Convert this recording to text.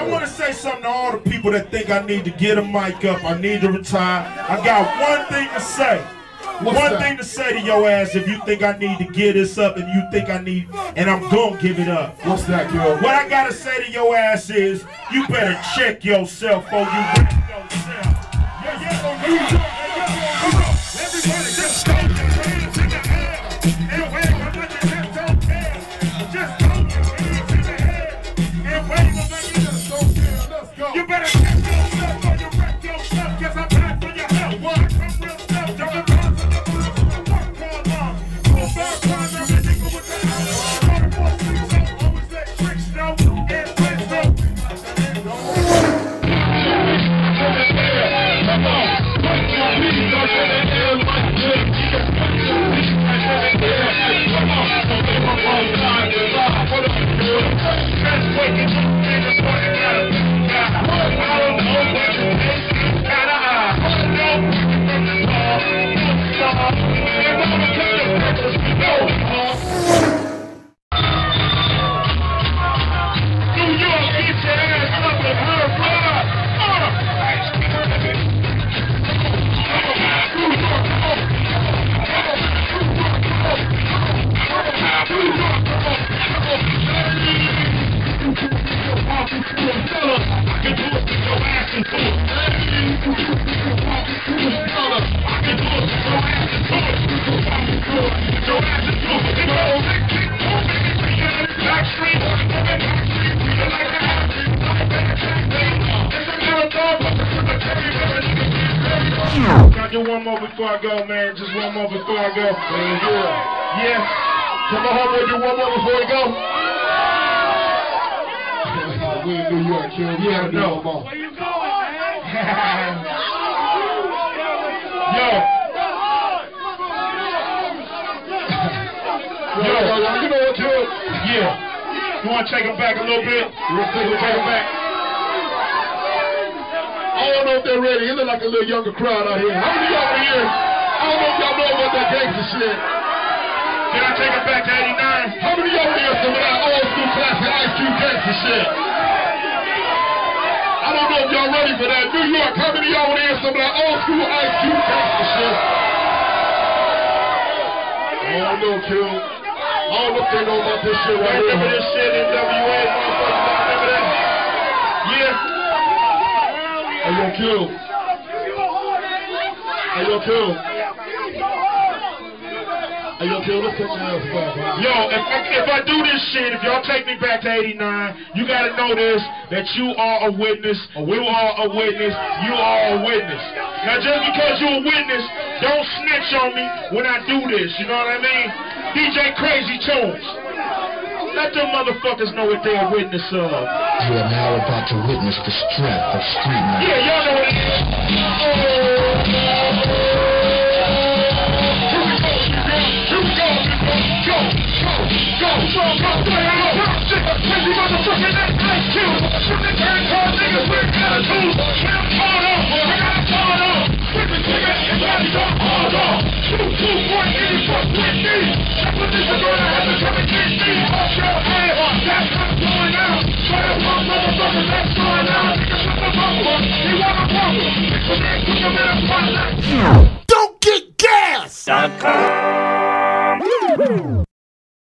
I want to say something to all the people that think I need to get a mic up, I need to retire. I got one thing to say. What's one that? thing to say to your ass if you think I need to get this up and you think I need, and I'm gonna give it up. What's that, girl? What I gotta say to your ass is, you better check yourself before you wreck yourself. Yeah, yeah, I do one more before I go, man? Just one more before I go. Yeah. Yeah. Come on, homeboy, do one more before we go. we in New York, kid. We Yeah, gotta do one more. you going, Yo. Yo, yo, yo, you know what, kid? Yeah. You want to take him back a little bit? We'll Take him back. I don't know if they're ready. It look like a little younger crowd out here. How many of y'all are here? I don't know if y'all know about that gangster shit. Can I take him back to 89? How many of y'all hear some of that old school classic Ice Cube gangster shit? I don't know if y'all ready for that. New York, how many of y'all want to hear some of that old school Ice Cube gangster shit? I don't know, Q. I don't know if they know about this shit right Remember here. this shit NWA, motherfuckers? Remember that? Yeah. Hey, yo, Q. Hey, yo, Q. Hey, yo, Q, let's take your ass back, man. Yo, if I, if I do this shit, if y'all take me back to 89, you gotta know this, that you are a witness, you are a witness, you are a witness. Now just because you're a witness, don't snitch on me when I do this, you know what I mean? DJ Crazy Toones. Let them motherfuckers know what they're witness of. You are now about to witness the strength of street knowledge. Yeah, y'all know what it is. Don't get gas!